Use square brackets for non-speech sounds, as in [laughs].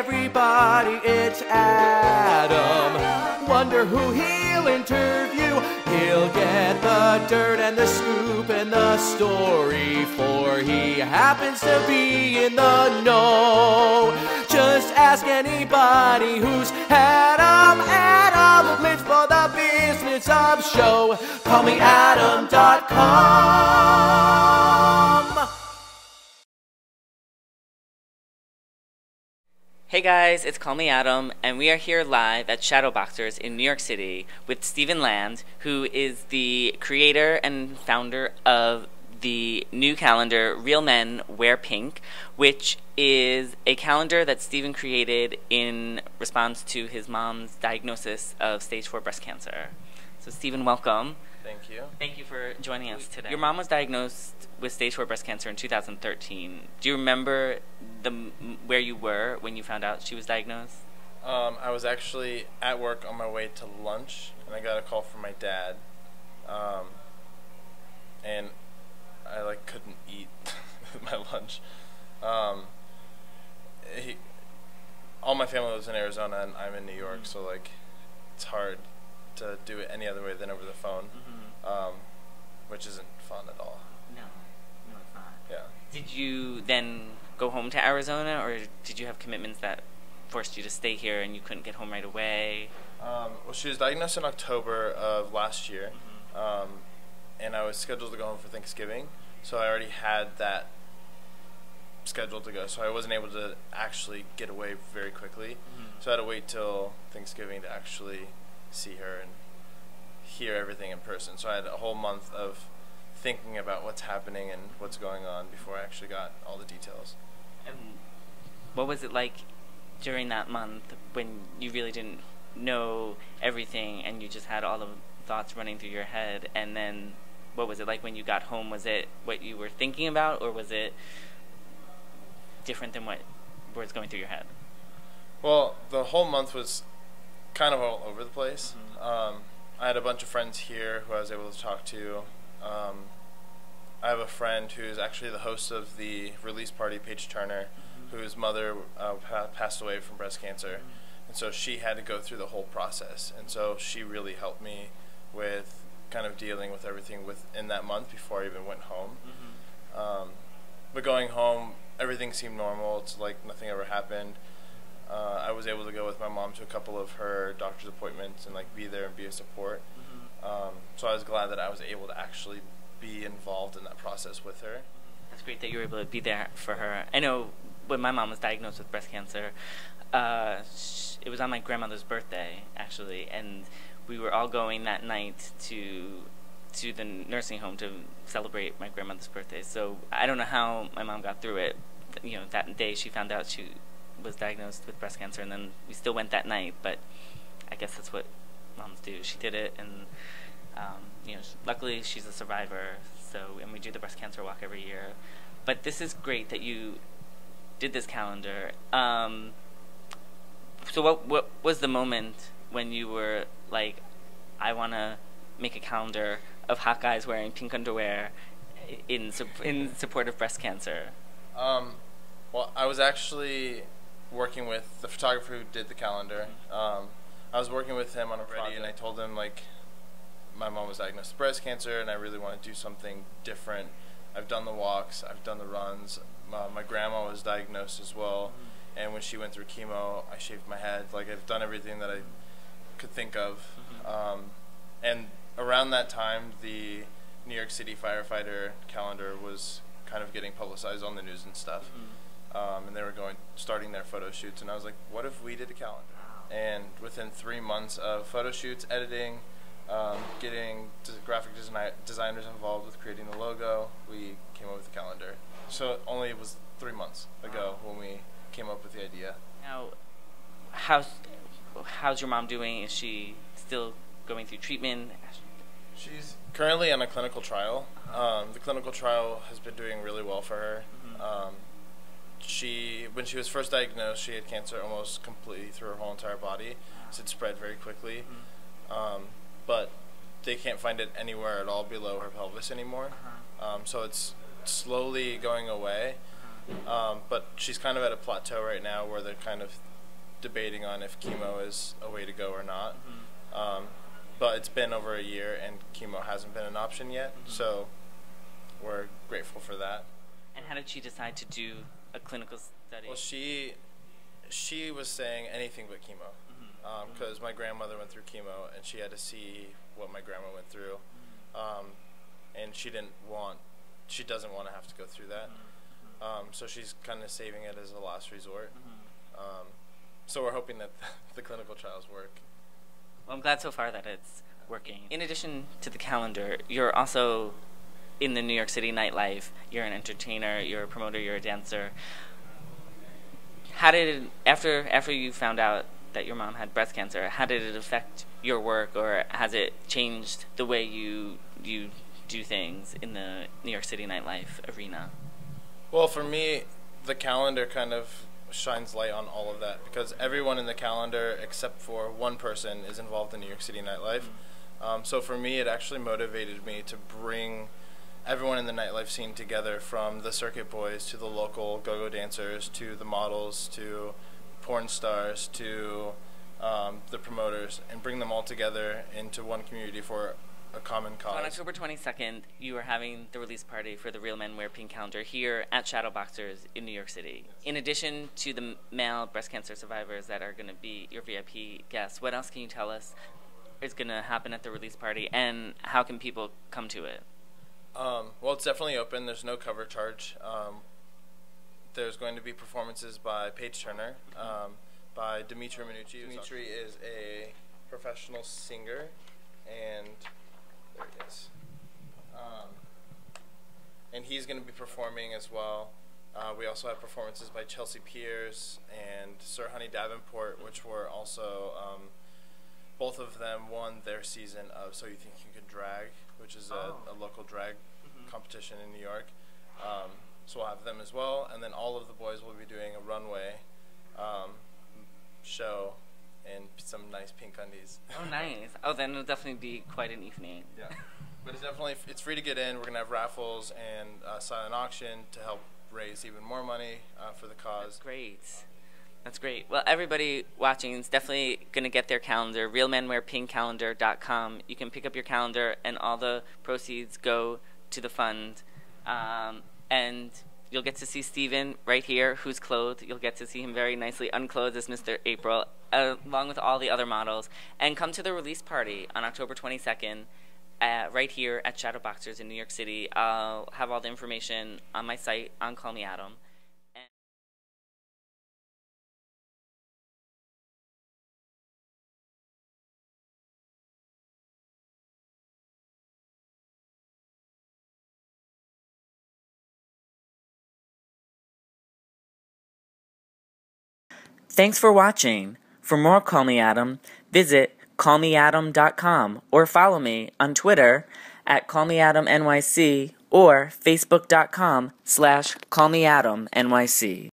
everybody, it's Adam. Wonder who he'll interview. He'll get the dirt and the scoop and the story, for he happens to be in the know. Just ask anybody who's Adam. Adam lives for the business of show. Call me Adam.com. Hey guys, it's Call Me Adam, and we are here live at Shadow Boxers in New York City with Stephen Land, who is the creator and founder of the new calendar Real Men Wear Pink, which is a calendar that Stephen created in response to his mom's diagnosis of stage 4 breast cancer. So, Stephen, welcome. Thank you. Thank you for joining us today. Your mom was diagnosed with stage 4 breast cancer in 2013. Do you remember the where you were when you found out she was diagnosed? Um, I was actually at work on my way to lunch, and I got a call from my dad, um, and I like couldn't eat [laughs] my lunch. Um, he, all my family lives in Arizona, and I'm in New York, so like it's hard to do it any other way than over the phone, Mm-hmm. um, which isn't fun at all. No, no, it's not. Yeah. Did you then go home to Arizona, or did you have commitments that forced you to stay here and you couldn't get home right away? Um, well, she was diagnosed in October of last year, um, and I was scheduled to go home for Thanksgiving, so I already had that scheduled to go. So I wasn't able to actually get away very quickly. So I had to wait till Thanksgiving to actually see her and hear everything in person. So I had a whole month of thinking about what's happening and what's going on before I actually got all the details. And what was it like during that month when you really didn't know everything and you just had all the thoughts running through your head? And then what was it like when you got home? Was it what you were thinking about, or was it different than what was going through your head? Well, the whole month was kind of all over the place. Um, I had a bunch of friends here who I was able to talk to. Um, I have a friend who's actually the host of the release party, Paige Turner, whose mother uh, pa- passed away from breast cancer. And so she had to go through the whole process. And so she really helped me with kind of dealing with everything within that month before I even went home. Um, but going home, everything seemed normal. It's like nothing ever happened. Uh, I was able to go with my mom to a couple of her doctor's appointments and like be there and be a support. Um, so I was glad that I was able to actually be involved in that process with her. That's great that you were able to be there for her. I know when my mom was diagnosed with breast cancer, uh, sh- it was on my grandmother's birthday actually, and we were all going that night to to the nursing home to celebrate my grandmother's birthday. So I don't know how my mom got through it. You know, that day she found out she was diagnosed with breast cancer, and then we still went that night. But I guess that's what moms do. She did it, and um, you know, luckily she's a survivor. So, and we do the breast cancer walk every year. But this is great that you did this calendar. Um, so, what what was the moment when you were like, I want to make a calendar of hot guys wearing pink underwear in in support of breast cancer? Um, well, I was actually working with the photographer who did the calendar. Um, I was working with him on a project, and I told him like my mom was diagnosed with breast cancer, and I really want to do something different. I've done the walks, I've done the runs. Uh, my grandma was diagnosed as well, and when she went through chemo, I shaved my head. Like I've done everything that I could think of. Um, and around that time, the New York City firefighter calendar was kind of getting publicized on the news and stuff. Um, and they were going starting their photo shoots, and I was like, "What if we did a calendar?" And within three months of photo shoots, editing, um, getting graphic design- designers involved with creating the logo, we came up with the calendar. So only it only was three months ago when we came up with the idea. Now, how's how's your mom doing? Is she still going through treatment? She's currently on a clinical trial. Um, the clinical trial has been doing really well for her. Um, she, when she was first diagnosed, she had cancer almost completely through her whole entire body. So it spread very quickly. Um, but they can't find it anywhere at all below her pelvis anymore. Um, so it's slowly going away, Um, but she's kind of at a plateau right now where they're kind of debating on if chemo is a way to go or not. Mm-hmm. Um, but it's been over a year and chemo hasn't been an option yet, mm-hmm. so we're grateful for that. And how did she decide to do a clinical study? Well, she she was saying anything but chemo because um, mm-hmm. my grandmother went through chemo and she had to see what my grandma went through, mm-hmm. um, and she didn't want, she doesn't want to have to go through that, mm-hmm. um, so she's kind of saving it as a last resort. Um, so we're hoping that [laughs] the clinical trials work. Well, I'm glad so far that it's working. In addition to the calendar, you're also in the New York City nightlife. You're an entertainer, you're a promoter, you're a dancer. How did after after you found out that your mom had breast cancer, how did it affect your work, or has it changed the way you you do things in the New York City nightlife arena? Well, for me, the calendar kind of shines light on all of that because everyone in the calendar, except for one person, is involved in New York City nightlife. Mm-hmm. Um, so for me, it actually motivated me to bring everyone in the nightlife scene together, from the circuit boys to the local go-go dancers to the models to porn stars to um, the promoters and bring them all together into one community for a common cause. On October 22nd, you are having the release party for the Real Men Wear Pink calendar here at Shadow Boxers in New York City. Yes. In addition to the male breast cancer survivors that are going to be your VIP guests, what else can you tell us is going to happen at the release party and how can people come to it? Um, well, it's definitely open. There's no cover charge. Um, there's going to be performances by Paige Turner, um, by Dimitri Minucci. Dimitri is a professional singer, and there it is. Um, and he's going to be performing as well. Uh, we also have performances by Chelsea Piers and Sir Honey Davenport, which were also um, both of them won their season of So You Think You Can Drag, which is a, oh. a local drag mm-hmm. competition in New York. Um, so we'll have them as well, and then all of the boys will be doing a runway um, show in some nice pink undies. Oh, nice. Oh, then it'll definitely be quite an evening. Yeah. But it's definitely it's free to get in. We're gonna have raffles and a silent auction to help raise even more money uh, for the cause. That's great. That's great. Well, everybody watching is definitely going to get their calendar, realmenwearpinkcalendar.com. You can pick up your calendar, and all the proceeds go to the fund. Um, and you'll get to see Stephen right here, who's clothed. You'll get to see him very nicely unclothed as Mr. April, uh, along with all the other models. And come to the release party on October 22nd, uh, right here at Shadow Boxers in New York City. I'll have all the information on my site on Call Me Adam. Thanks for watching. For more Call Me Adam, visit callmeadam.com or follow me on Twitter at callmeadamnyc or facebook.com slash callmeadamnyc.